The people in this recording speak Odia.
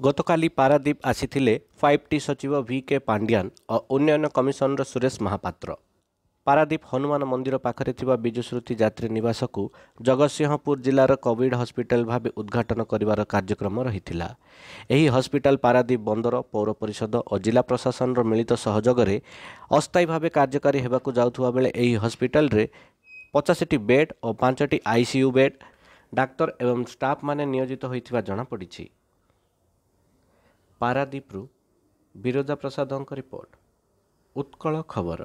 ଗତକାଲି ପାରାଦୀପ ଆସିଥିଲେ ଫାଇଭ୍ ଟି ସଚିବ ଭି କେ ପାଣ୍ଡିଆନ୍ ଓ ଉନ୍ନୟନ କମିଶନର ସୁରେଶ ମହାପାତ୍ର। ପାରାଦୀପ ହନୁମାନ ମନ୍ଦିର ପାଖରେ ଥିବା ବିଜୁଶ୍ରୁତି ଯାତ୍ରୀ ନିବାସକୁ ଜଗତସିଂହପୁର ଜିଲ୍ଲାର କୋଭିଡ୍ ହସ୍ପିଟାଲ ଭାବେ ଉଦ୍ଘାଟନ କରିବାର କାର୍ଯ୍ୟକ୍ରମ ରହିଥିଲା। ଏହି ହସ୍ପିଟାଲ ପାରାଦୀପ ବନ୍ଦର ପୌର ପରିଷଦ ଓ ଜିଲ୍ଲା ପ୍ରଶାସନର ମିଳିତ ସହଯୋଗରେ ଅସ୍ଥାୟୀ ଭାବେ କାର୍ଯ୍ୟକାରୀ ହେବାକୁ ଯାଉଥିବା ବେଳେ ଏହି ହସ୍ପିଟାଲରେ ପଚାଶଟି ବେଡ୍ ଓ ପାଞ୍ଚଟି ଆଇସିୟୁ ବେଡ୍ ଡାକ୍ତର ଏବଂ ଷ୍ଟାଫ୍ମାନେ ନିୟୋଜିତ ହୋଇଥିବା ଜଣାପଡ଼ିଛି। ପାରାଦୀପରୁ ବିରଜା ପ୍ରସାଦଙ୍କ ରିପୋର୍ଟ ଉତ୍କଳ ଖବର।